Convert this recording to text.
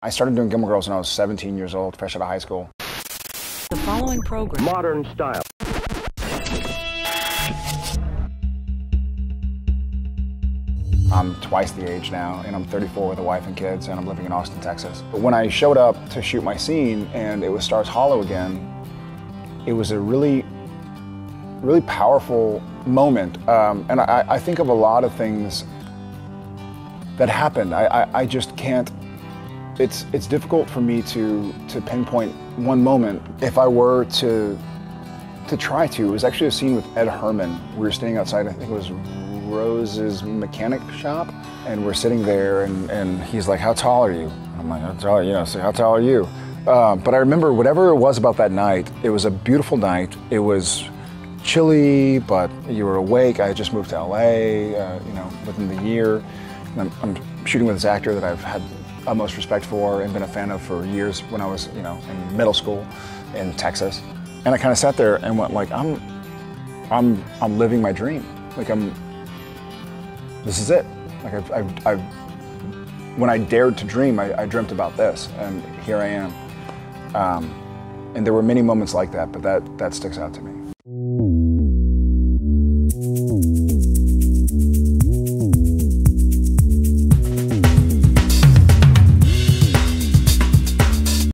I started doing Gilmore Girls when I was 17 years old, fresh out of high school. The following program Modern style. I'm twice the age now, and I'm 34 with a wife and kids, and I'm living in Austin, Texas. But when I showed up to shoot my scene and it was Stars Hollow again, it was a really, really powerful moment. Um, and I, I think of a lot of things that happened. I, I, I just can't. It's it's difficult for me to to pinpoint one moment. If I were to to try to, it was actually a scene with Ed Herrmann. We were standing outside. I think it was Rose's mechanic shop, and we're sitting there, and, and he's like, "How tall are you?" I'm like, "How tall you?" I say, "How tall are you?" Um, but I remember whatever it was about that night. It was a beautiful night. It was chilly, but you were awake. I had just moved to LA, uh, you know, within the year. I'm, I'm, shooting with this actor that I've had utmost respect for and been a fan of for years when I was, you know, in middle school in Texas. And I kind of sat there and went like, I'm, I'm, I'm living my dream. Like I'm, this is it. Like I've, I've, I've when I dared to dream, I, I, dreamt about this, and here I am. Um, and there were many moments like that, but that, that sticks out to me.